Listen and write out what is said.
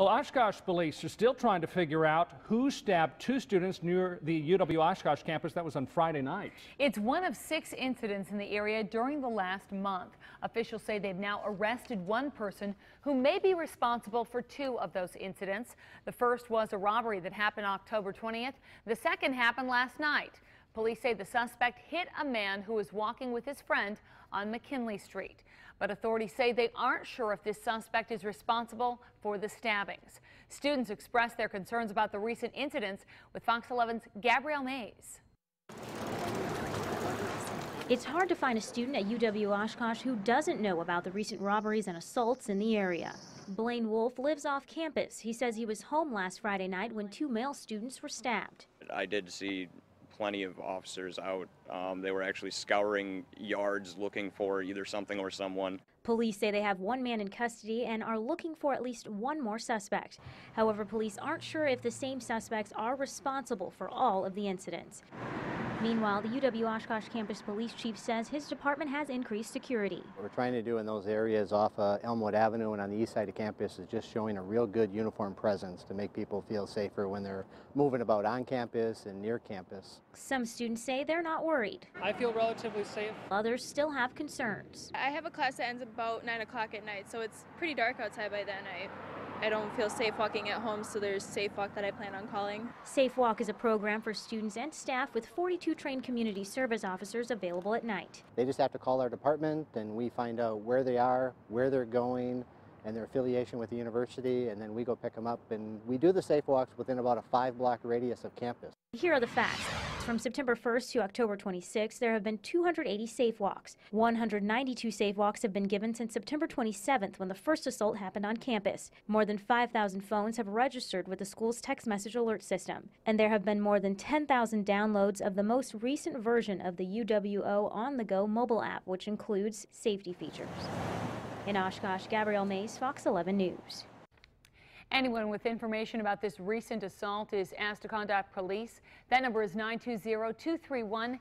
Well, Oshkosh police are still trying to figure out who stabbed two students near the UW Oshkosh campus. That was on Friday night. It's one of six incidents in the area during the last month. Officials say they've now arrested one person who may be responsible for two of those incidents. The first was a robbery that happened October 20th. The second happened last night. Police say the suspect hit a man who was walking with his friend on McKinley Street. But authorities say they aren't sure if this suspect is responsible for the stabbings. Students expressed their concerns about the recent incidents with Fox 11's Gabrielle Mays. It's hard to find a student at UW Oshkosh who doesn't know about the recent robberies and assaults in the area. Blaine Wolf lives off campus. He says he was home last Friday night when two male students were stabbed. I did see plenty of officers out. Um, they were actually scouring yards looking for either something or someone. Police say they have one man in custody and are looking for at least one more suspect. However, police aren't sure if the same suspects are responsible for all of the incidents. Meanwhile, the UW Oshkosh campus police chief says his department has increased security. What we're trying to do in those areas off uh, Elmwood Avenue and on the east side of campus is just showing a real good uniform presence to make people feel safer when they're moving about on campus and near campus. Some students say they're not worried. I feel relatively safe. Others still have concerns. I have a class that ends about 9 o'clock at night, so it's pretty dark outside by then. I I don't feel safe walking at home, so there's Safe Walk that I plan on calling. Safe Walk is a program for students and staff with 42 trained community service officers available at night. They just have to call our department and we find out where they are, where they're going, and their affiliation with the university, and then we go pick them up. And we do the Safe Walks within about a five block radius of campus. Here are the facts. From September 1st to October 26th, there have been 280 safe walks. 192 safe walks have been given since September 27th when the first assault happened on campus. More than 5,000 phones have registered with the school's text message alert system. And there have been more than 10,000 downloads of the most recent version of the UWO On The Go mobile app, which includes safety features. In Oshkosh, Gabrielle Mays, Fox 11 News. Anyone with information about this recent assault is asked to contact police. That number is 920-231-8477.